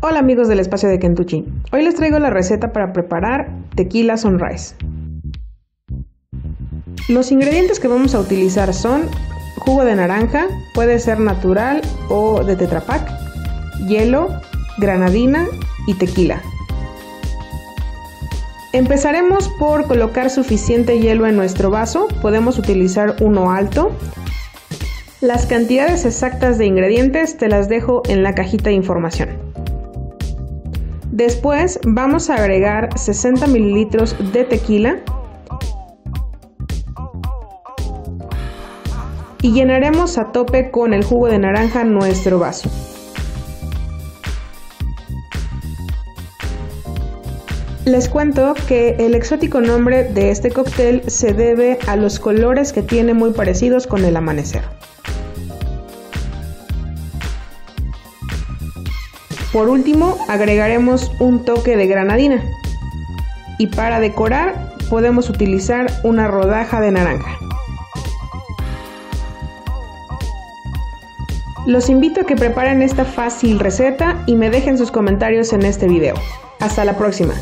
Hola amigos del espacio de Kentucky. Hoy les traigo la receta para preparar tequila sunrise. Los ingredientes que vamos a utilizar son jugo de naranja, puede ser natural o de tetrapac, hielo, granadina y tequila. Empezaremos por colocar suficiente hielo en nuestro vaso, podemos utilizar uno alto. Las cantidades exactas de ingredientes te las dejo en la cajita de información. Después vamos a agregar 60 mililitros de tequila y llenaremos a tope con el jugo de naranja nuestro vaso. Les cuento que el exótico nombre de este cóctel se debe a los colores que tiene muy parecidos con el amanecer. Por último, agregaremos un toque de granadina. Y para decorar, podemos utilizar una rodaja de naranja. Los invito a que preparen esta fácil receta y me dejen sus comentarios en este video. Hasta la próxima.